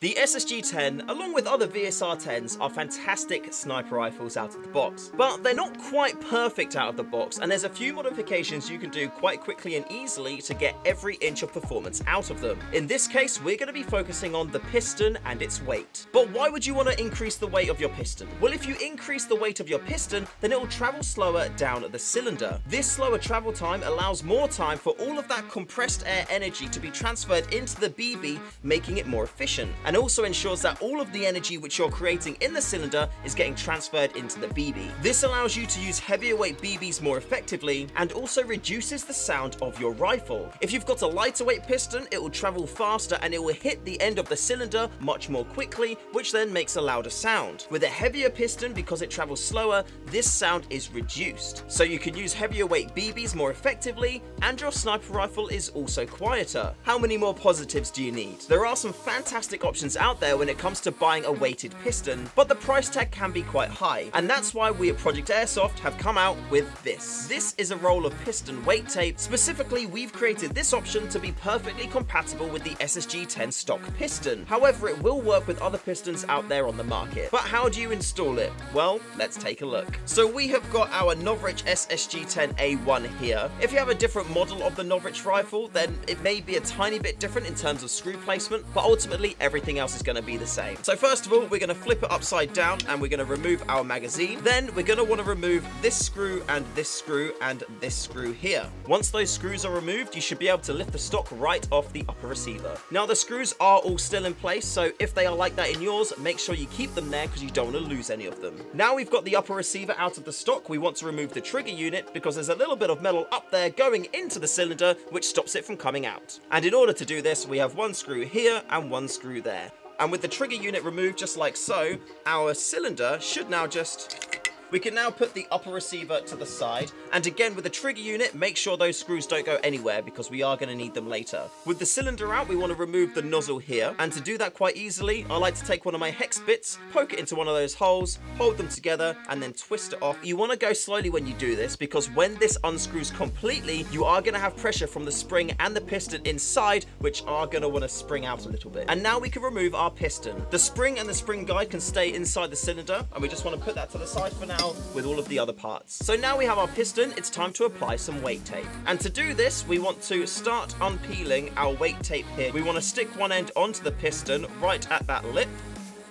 The SSG-10, along with other VSR-10s, are fantastic sniper rifles out of the box. But they're not quite perfect out of the box, and there's a few modifications you can do quite quickly and easily to get every inch of performance out of them. In this case, we're going to be focusing on the piston and its weight. But why would you want to increase the weight of your piston? Well, if you increase the weight of your piston, then it will travel slower down the cylinder. This slower travel time allows more time for all of that compressed air energy to be transferred into the BB, making it more efficient also ensures that all of the energy which you're creating in the cylinder is getting transferred into the BB. This allows you to use heavier weight BBs more effectively and also reduces the sound of your rifle. If you've got a lighter weight piston, it will travel faster and it will hit the end of the cylinder much more quickly, which then makes a louder sound. With a heavier piston, because it travels slower, this sound is reduced. So you can use heavier weight BBs more effectively and your sniper rifle is also quieter. How many more positives do you need? There are some fantastic options options out there when it comes to buying a weighted piston, but the price tag can be quite high, and that's why we at Project Airsoft have come out with this. This is a roll of piston weight tape. Specifically, we've created this option to be perfectly compatible with the SSG-10 stock piston. However, it will work with other pistons out there on the market. But how do you install it? Well, let's take a look. So we have got our Novritsch SSG-10A1 here. If you have a different model of the Novritsch rifle, then it may be a tiny bit different in terms of screw placement, but ultimately everything everything else is going to be the same. So first of all, we're going to flip it upside down and we're going to remove our magazine. Then we're going to want to remove this screw and this screw and this screw here. Once those screws are removed, you should be able to lift the stock right off the upper receiver. Now the screws are all still in place, so if they are like that in yours, make sure you keep them there because you don't want to lose any of them. Now we've got the upper receiver out of the stock, we want to remove the trigger unit because there's a little bit of metal up there going into the cylinder, which stops it from coming out. And in order to do this, we have one screw here and one screw there. And with the trigger unit removed just like so, our cylinder should now just we can now put the upper receiver to the side, and again with the trigger unit, make sure those screws don't go anywhere because we are going to need them later. With the cylinder out, we want to remove the nozzle here, and to do that quite easily, I like to take one of my hex bits, poke it into one of those holes, hold them together, and then twist it off. You want to go slowly when you do this because when this unscrews completely, you are going to have pressure from the spring and the piston inside, which are going to want to spring out a little bit. And now we can remove our piston. The spring and the spring guide can stay inside the cylinder, and we just want to put that to the side for now with all of the other parts. So now we have our piston, it's time to apply some weight tape. And to do this, we want to start unpeeling our weight tape here. We want to stick one end onto the piston right at that lip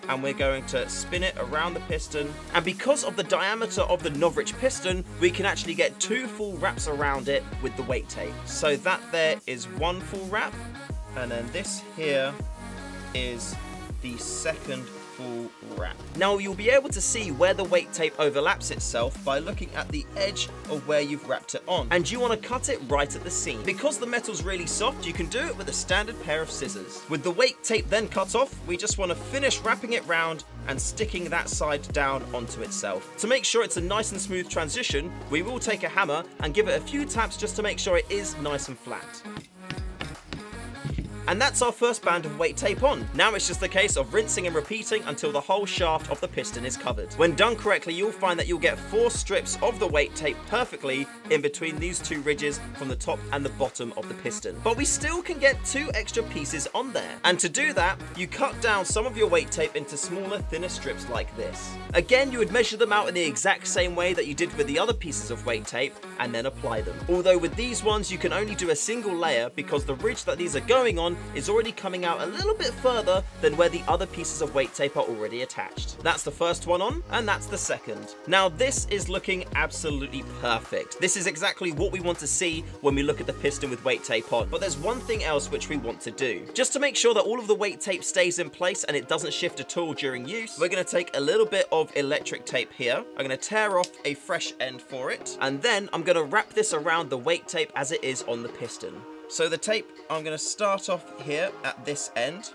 and we're going to spin it around the piston. And because of the diameter of the Novritsch piston, we can actually get two full wraps around it with the weight tape. So that there is one full wrap, and then this here is the second full wrap. Now you'll be able to see where the weight tape overlaps itself by looking at the edge of where you've wrapped it on. And you want to cut it right at the seam. Because the metal's really soft, you can do it with a standard pair of scissors. With the weight tape then cut off, we just want to finish wrapping it round and sticking that side down onto itself. To make sure it's a nice and smooth transition, we will take a hammer and give it a few taps just to make sure it is nice and flat. And that's our first band of weight tape on. Now it's just a case of rinsing and repeating until the whole shaft of the piston is covered. When done correctly, you'll find that you'll get four strips of the weight tape perfectly in between these two ridges from the top and the bottom of the piston. But we still can get two extra pieces on there. And to do that, you cut down some of your weight tape into smaller, thinner strips like this. Again, you would measure them out in the exact same way that you did with the other pieces of weight tape and then apply them. Although with these ones, you can only do a single layer because the ridge that these are going on is already coming out a little bit further than where the other pieces of weight tape are already attached. That's the first one on, and that's the second. Now this is looking absolutely perfect. This is exactly what we want to see when we look at the piston with weight tape on. But there's one thing else which we want to do. Just to make sure that all of the weight tape stays in place and it doesn't shift at all during use, we're going to take a little bit of electric tape here. I'm going to tear off a fresh end for it, and then I'm going to wrap this around the weight tape as it is on the piston. So the tape, I'm going to start off here at this end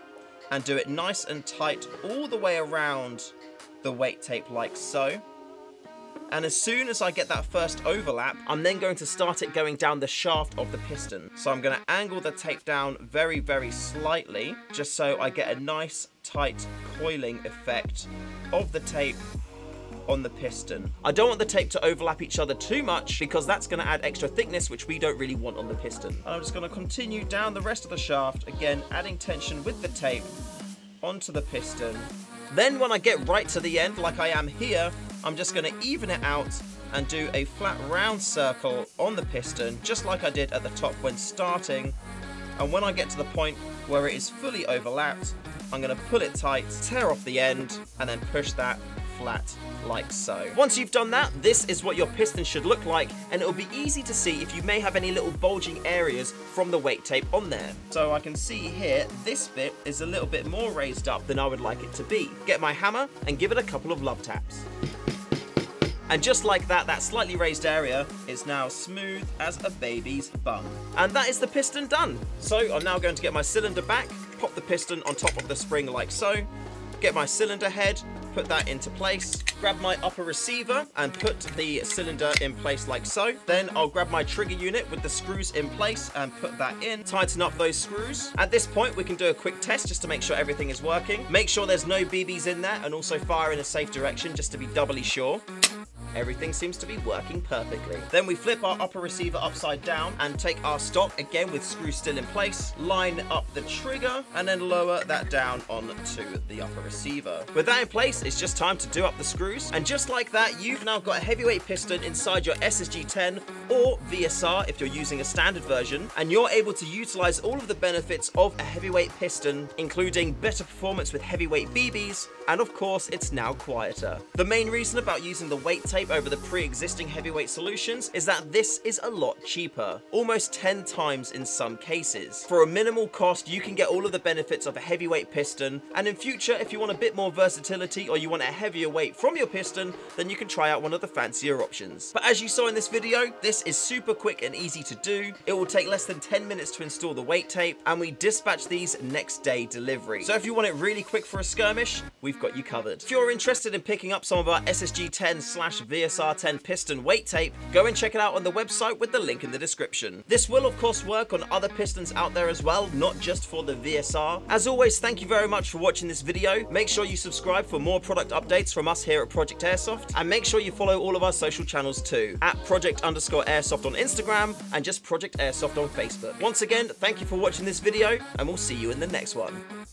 and do it nice and tight all the way around the weight tape like so. And as soon as I get that first overlap, I'm then going to start it going down the shaft of the piston. So I'm going to angle the tape down very, very slightly, just so I get a nice tight coiling effect of the tape on the piston. I don't want the tape to overlap each other too much because that's going to add extra thickness which we don't really want on the piston. And I'm just going to continue down the rest of the shaft, again adding tension with the tape onto the piston. Then when I get right to the end, like I am here, I'm just going to even it out and do a flat round circle on the piston, just like I did at the top when starting. And when I get to the point where it is fully overlapped, I'm going to pull it tight, tear off the end, and then push that flat like so. Once you've done that, this is what your piston should look like, and it'll be easy to see if you may have any little bulging areas from the weight tape on there. So I can see here, this bit is a little bit more raised up than I would like it to be. Get my hammer and give it a couple of love taps. And just like that, that slightly raised area is now smooth as a baby's bum. And that is the piston done. So I'm now going to get my cylinder back, pop the piston on top of the spring like so, get my cylinder head, put that into place, grab my upper receiver and put the cylinder in place like so. Then I'll grab my trigger unit with the screws in place and put that in, tighten up those screws. At this point, we can do a quick test just to make sure everything is working. Make sure there's no BBs in there and also fire in a safe direction just to be doubly sure. Everything seems to be working perfectly. Then we flip our upper receiver upside down and take our stock, again with screws still in place, line up the trigger, and then lower that down onto the upper receiver. With that in place, it's just time to do up the screws. And just like that, you've now got a heavyweight piston inside your SSG-10 or VSR if you're using a standard version, and you're able to utilize all of the benefits of a heavyweight piston, including better performance with heavyweight BBs, and of course, it's now quieter. The main reason about using the weight tape over the pre-existing heavyweight solutions is that this is a lot cheaper, almost 10 times in some cases. For a minimal cost, you can get all of the benefits of a heavyweight piston, and in future, if you want a bit more versatility or you want a heavier weight from your piston, then you can try out one of the fancier options. But as you saw in this video, this is super quick and easy to do. It will take less than 10 minutes to install the weight tape, and we dispatch these next day delivery. So if you want it really quick for a skirmish, we've got you covered. If you're interested in picking up some of our SSG 10 slash VSR 10 piston weight tape, go and check it out on the website with the link in the description. This will of course work on other pistons out there as well, not just for the VSR. As always, thank you very much for watching this video. Make sure you subscribe for more product updates from us here at Project Airsoft, and make sure you follow all of our social channels too, at Project underscore Airsoft on Instagram, and just Project Airsoft on Facebook. Once again, thank you for watching this video, and we'll see you in the next one.